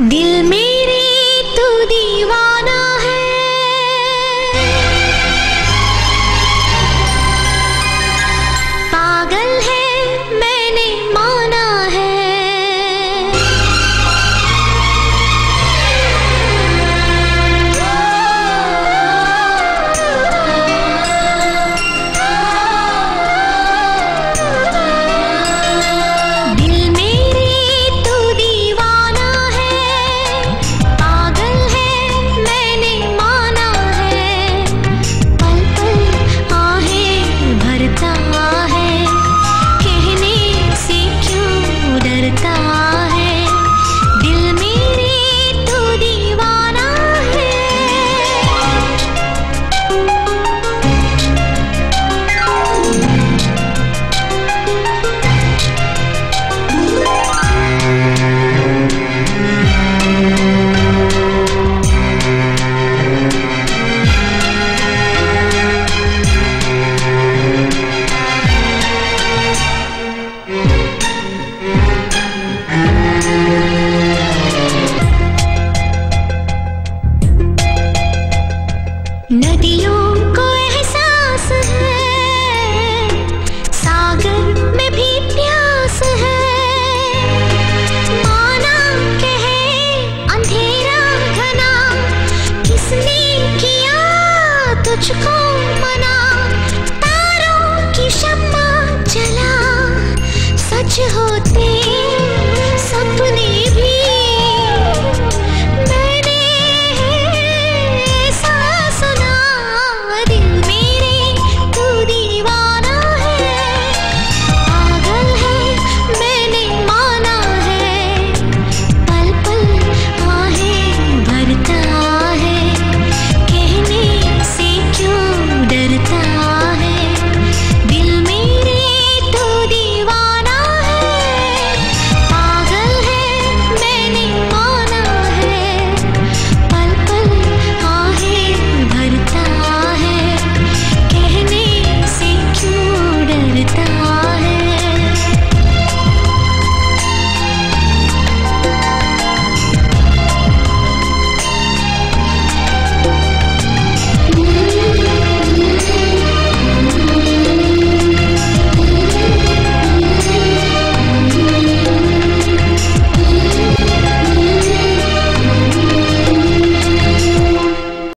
दिल मेरे नदियों को एहसास है। सागर में भी प्यास है। माना अंधेरा किसने किया तुझको मना? की सच होते